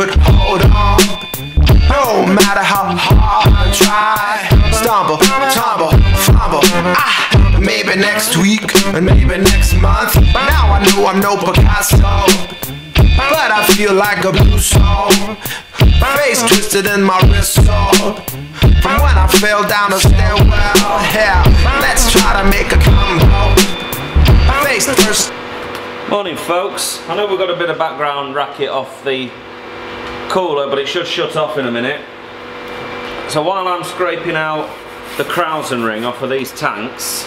I could hold on, no matter how hard I try. Stumble, tumble, fumble. Ah, maybe next week and maybe next month. Now I know I'm no Picasso. But I feel like a blue soul Face twisted in my wrist so From when I fell down the stairwell Hell, let's try to make a combo Face first Morning folks, I know we've got a bit of background racket off the cooler but it should shut off in a minute. So while I'm scraping out the Krausen ring off of these tanks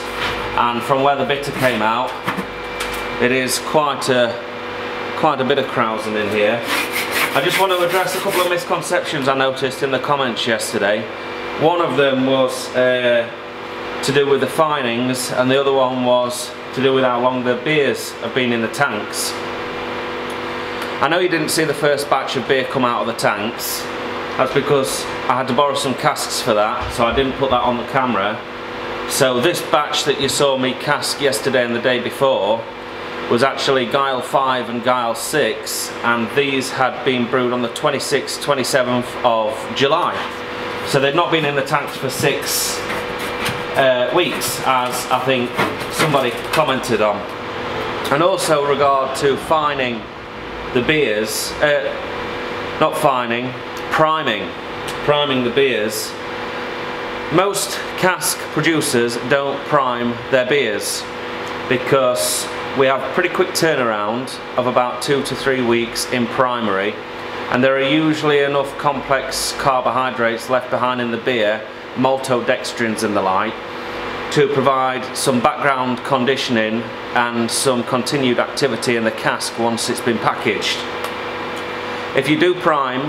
and from where the bitter came out it is quite a quite a bit of Krausen in here. I just want to address a couple of misconceptions I noticed in the comments yesterday. One of them was uh, to do with the finings and the other one was to do with how long the beers have been in the tanks. I know you didn't see the first batch of beer come out of the tanks. That's because I had to borrow some casks for that, so I didn't put that on the camera. So this batch that you saw me cask yesterday and the day before was actually Gyle 5 and Gyle 6 and these had been brewed on the 26th, 27th of July. So they'd not been in the tanks for six uh, weeks as I think somebody commented on. And also regard to fining the beers, uh, not fining, priming, priming the beers. Most cask producers don't prime their beers because we have pretty quick turnaround of about two to three weeks in primary and there are usually enough complex carbohydrates left behind in the beer, maltodextrins and the like, to provide some background conditioning and some continued activity in the cask once it's been packaged. If you do prime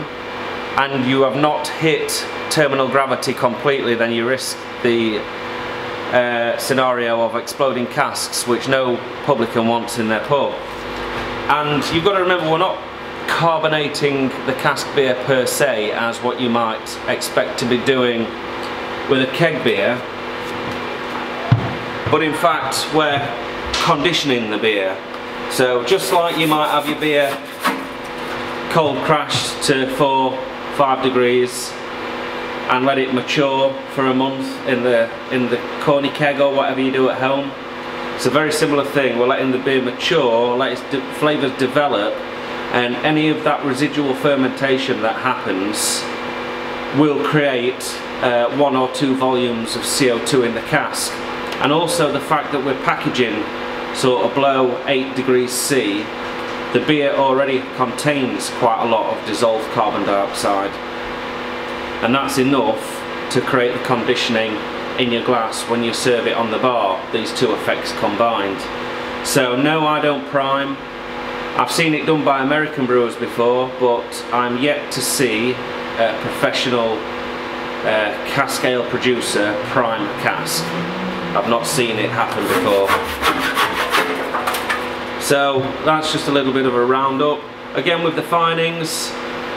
and you have not hit terminal gravity completely then you risk the uh, scenario of exploding casks which no publican wants in their pub. And you've got to remember we're not carbonating the cask beer per se as what you might expect to be doing with a keg beer but in fact we're conditioning the beer so just like you might have your beer cold crashed to 4 5 degrees and let it mature for a month in the in the corny keg or whatever you do at home. It's a very similar thing. We're letting the beer mature, let its de flavours develop, and any of that residual fermentation that happens will create uh, one or two volumes of CO2 in the cask. And also the fact that we're packaging sort of below 8 degrees C, the beer already contains quite a lot of dissolved carbon dioxide and that's enough to create the conditioning in your glass when you serve it on the bar, these two effects combined. So no I don't prime, I've seen it done by American brewers before but I'm yet to see a professional uh, cask ale producer prime cask. I've not seen it happen before. So that's just a little bit of a roundup. Again with the finings,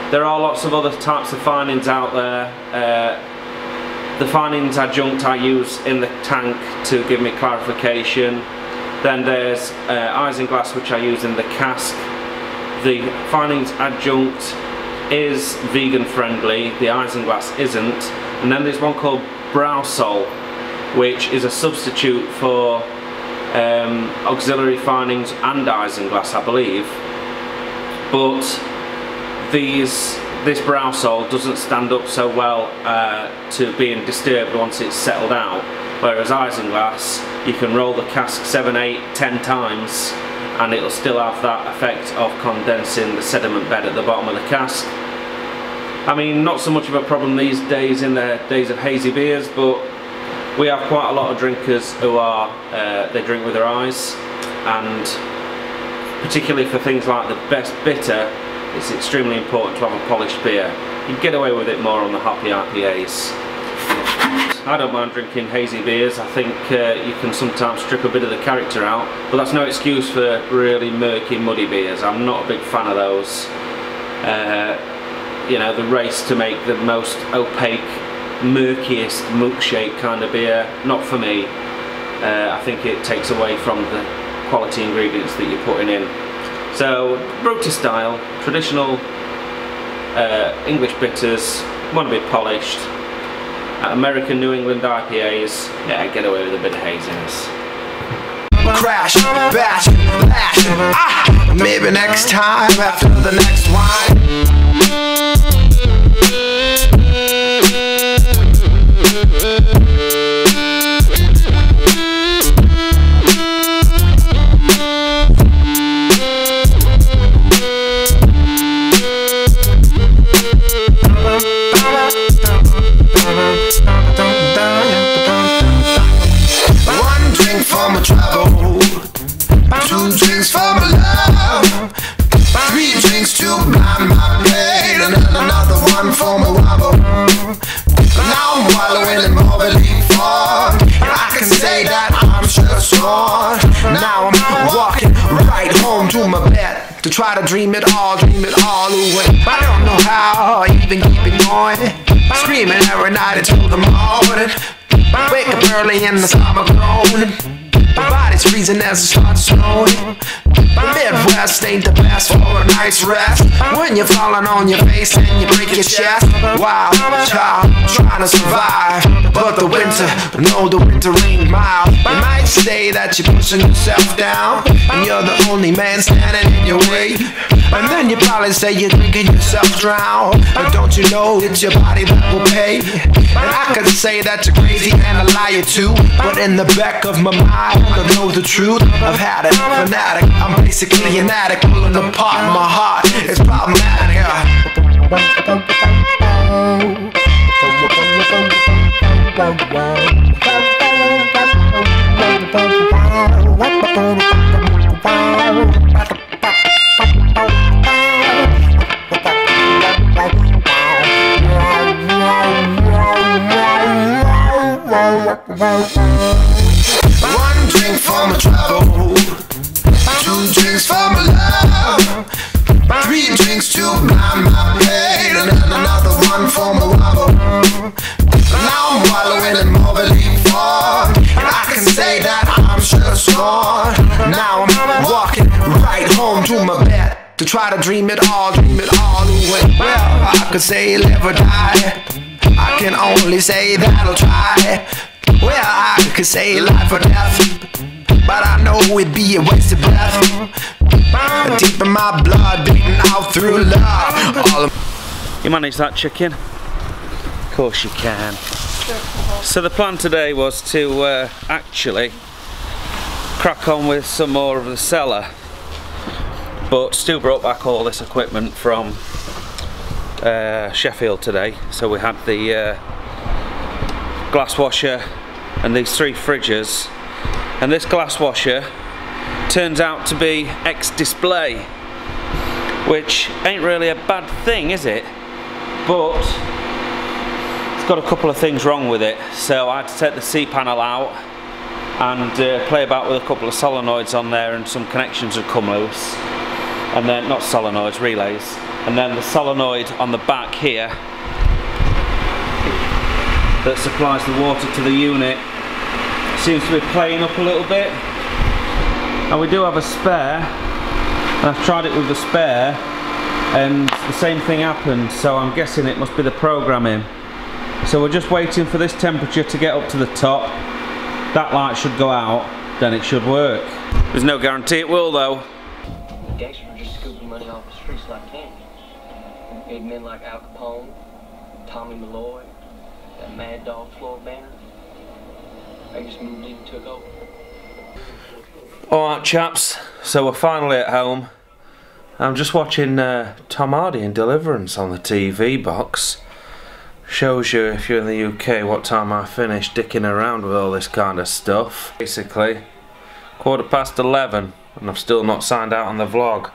there are lots of other types of finings out there. Uh, the finings adjunct I use in the tank to give me clarification. Then there's uh, isinglass which I use in the cask. The finings adjunct is vegan friendly, the isinglass isn't. And then there's one called Brau-Sol which is a substitute for um, auxiliary finings and isinglass I believe. But these this Brau-Sol doesn't stand up so well uh, to being disturbed once it's settled out whereas isinglass you can roll the cask 7, 8, 10 times and it'll still have that effect of condensing the sediment bed at the bottom of the cask. I mean not so much of a problem these days in the days of hazy beers but we have quite a lot of drinkers who are, uh, they drink with their eyes and particularly for things like the best bitter, it's extremely important to have a polished beer. You get away with it more on the hoppy IPAs. I don't mind drinking hazy beers. I think uh, you can sometimes strip a bit of the character out, but that's no excuse for really murky, muddy beers. I'm not a big fan of those. Uh, you know, the race to make the most opaque, murkiest milkshake kind of beer, not for me. Uh, I think it takes away from the quality ingredients that you're putting in. So, Brewter style, traditional uh, English bitters, want to be polished, American New England IPAs, yeah, get away with a bit of haziness. Crash, bash, lash, ah, maybe next time after the next wine. Drinks for my love, three drinks to blind my plate, and then another one for my wobble. Now I'm wallowing in morbidly fog, I can say that I'm just gone. Now I'm walking right home to my bed to try to dream it all, dream it all away. I don't know how I even keep it going, screaming every night until the morning. Wake up early in the summer groaning. My freezing as it starts snowing. The Midwest ain't the best for a night's rest. When you're falling on your face and you break your chest. Wow, child, trying to survive. But the winter, no, the winter ain't mild. You might say that you're pushing yourself down. And you're the only man standing in your way. And then you probably say you're drinking yourself drown. But don't you know it's your body that will pay? And I could say that you're crazy and a liar too. But in the back of my mind, I know the truth. I've had it, fanatic. I'm basically an addict, pulling apart my heart. It's problematic. Try to dream it all, dream it all away. Well, I could say live or die. I can only say that I'll try. Well, I could say life or death, but I know it'd be a waste of breath. Deep in my blood, beating out through love. You manage that chicken? Of course you can. So the plan today was to uh, actually crack on with some more of the cellar, but still brought back all this equipment from uh, Sheffield today. So we had the uh, glass washer and these three fridges, and this glass washer turns out to be ex-display which ain't really a bad thing, is it? But it's got a couple of things wrong with it. So I had to take the C panel out and uh, play about with a couple of solenoids on there, and some connections had come loose. And then, not solenoids, relays. And then the solenoid on the back here that supplies the water to the unit seems to be playing up a little bit. And we do have a spare, and I've tried it with the spare, and the same thing happened, so I'm guessing it must be the programming. So we're just waiting for this temperature to get up to the top. That light should go out, then it should work. There's no guarantee it will though. Gangsters were just scooping money off the streets like candy. Big men like Al Capone, Tommy Malloy, that Mad Dog Floyd Banner. They just moved in and took over. Alright chaps, so we're finally at home. I'm just watching uh, Tom Hardy in Deliverance on the TV box. Shows you if you're in the UK what time I finished dicking around with all this kind of stuff. Basically, quarter past 11. And I've still not signed out on the vlog.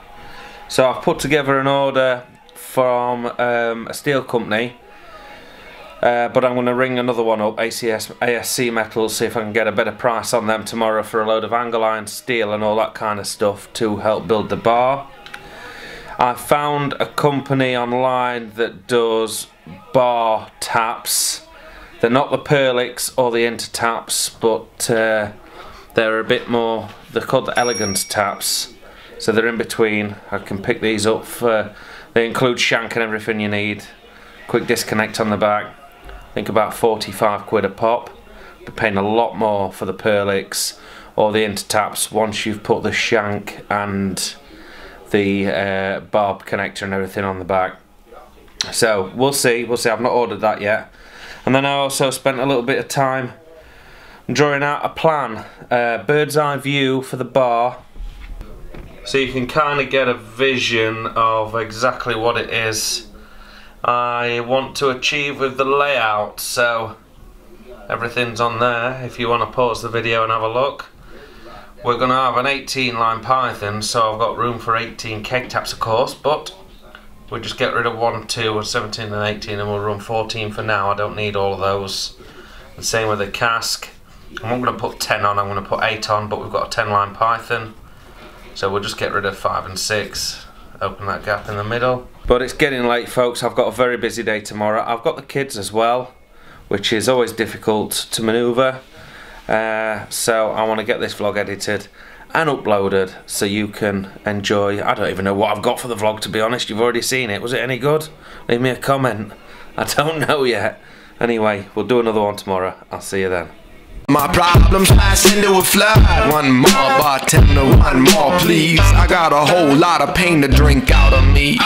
So I've put together an order from um, a steel company uh, but I'm going to ring another one up, ACS, ASC Metals, see if I can get a better price on them tomorrow for a load of angle iron steel and all that kind of stuff to help build the bar. I found a company online that does bar taps. They're not the Perlicks or the Intertaps, but uh, they're a bit more, they're called the Elegance taps. So they're in between. I can pick these up for, they include shank and everything you need. Quick disconnect on the back I think about 45 quid a pop. But paying a lot more for the Perlicks or the Intertaps once you've put the shank and the uh, barb connector and everything on the back. So we'll see, we'll see. I've not ordered that yet. And then I also spent a little bit of time drawing out a plan, uh, bird's eye view for the bar. So you can kind of get a vision of exactly what it is I want to achieve with the layout. So everything's on there. If you want to pause the video and have a look we're going to have an 18 line python so I've got room for 18 keg taps of course but we'll just get rid of 1, 2 and 17 and 18 and we'll run 14 for now. I don't need all of those. The same with the cask I'm not going to put 10 on I'm going to put 8 on but we've got a 10 line python so we'll just get rid of 5 and 6 open that gap in the middle but it's getting late folks, I've got a very busy day tomorrow. I've got the kids as well, which is always difficult to manoeuvre. Uh, so I want to get this vlog edited and uploaded so you can enjoy. I don't even know what I've got for the vlog to be honest, you've already seen it. Was it any good? Leave me a comment. I don't know yet. Anyway, we'll do another one tomorrow. I'll see you then. My problems pass into a flood. One more bartender, one more please. I got a whole lot of pain to drink out of me.